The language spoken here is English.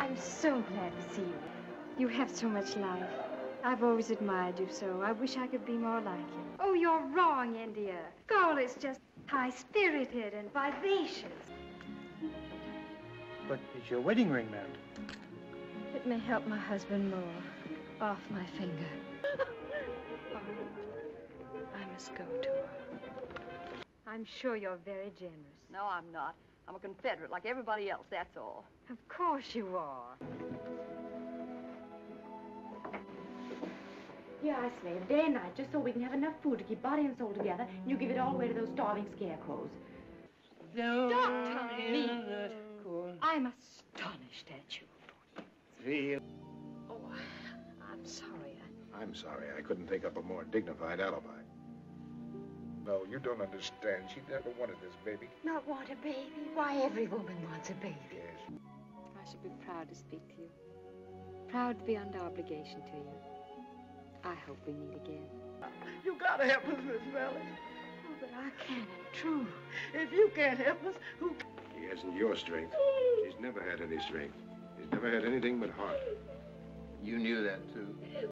I'm so glad to see you. You have so much life. I've always admired you so. I wish I could be more like you. Oh, you're wrong, India. Gold is just high-spirited and vivacious. But is your wedding ring married? It may help my husband more. Off my finger. I must go to her. I'm sure you're very generous. No, I'm not. I'm a Confederate like everybody else, that's all. Of course you are. Here I slave day and night just so we can have enough food to keep body and soul together, and you give it all away to those starving scarecrows. Dr. Meade. I'm astonished at you. Oh, I'm sorry. I'm sorry. I couldn't think up a more dignified alibi. No, you don't understand. She never wanted this baby. Not want a baby? Why, every woman wants a baby. Yes. I should be proud to speak to you. Proud to be under obligation to you. I hope we meet again. You gotta help us, Miss Melly. Oh, but I can't, true. If you can't help us, who He hasn't your strength. She's never had any strength. He's never had anything but heart. You knew that, too.